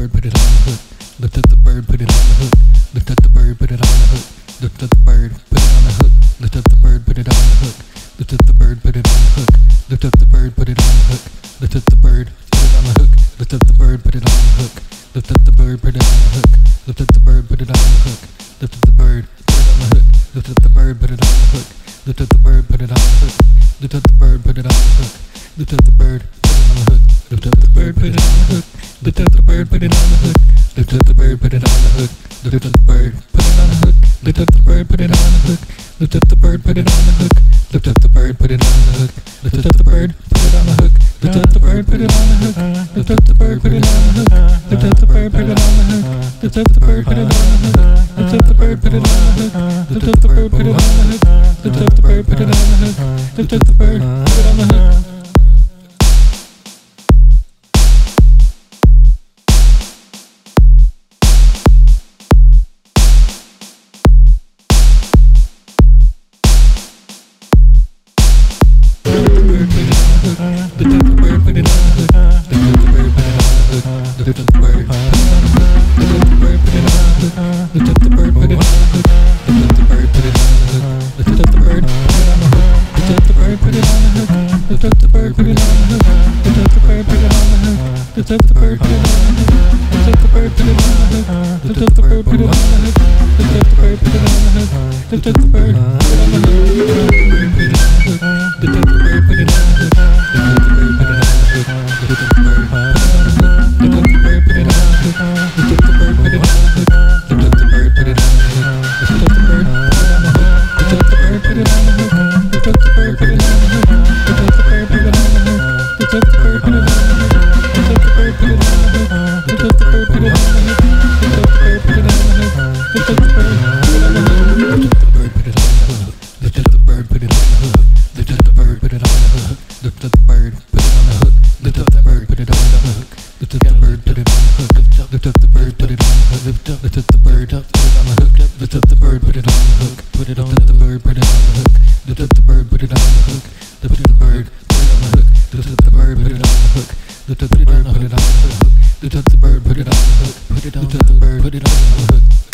bird, put it on the hook. Lift up the bird, put it on the hook. Lift up the bird, put it on the hook. Lift up the bird, put it on the hook. Lift up the bird, put it on the hook. Lift up the bird, put it on the hook. Lift up the bird, put it on the hook. Lift up the bird, put it on the hook. Lift up the bird, put it on the hook. Lift up the bird, put it on the hook. Lift up the bird, put it on the hook. Lift up the bird, put it on the hook. Lift up the bird, put it on the hook. Lift up the bird, put it on the hook. Lift up the bird, put it on the hook. Lift up the bird, put it on the hook. Lift up the bird, put it on the hook. Lift up the bird put it on the hook. Lift up The tip of the hook Look at the bird, put it on the hook. Lift up the bird, put it on the hook. Lift up Protect the bird, bring it on the hook. Protect the bird, bring it on the hook. Protect the bird, bring it on the hook. Protect the bird, bring it on the hook. Protect the bird, bring it on the hook. Protect the bird, bring it on the hook. Protect the bird, bring it on the hook. The bird, put it on the hook. Lift up the bird, put it on the hook. Lift up the bird, put it on the hook. Lift up the bird, put it on the hook. Lift up the bird, put it on the hook. Lift up the bird, put it on the hook. Put it on the bird, put it on the hook.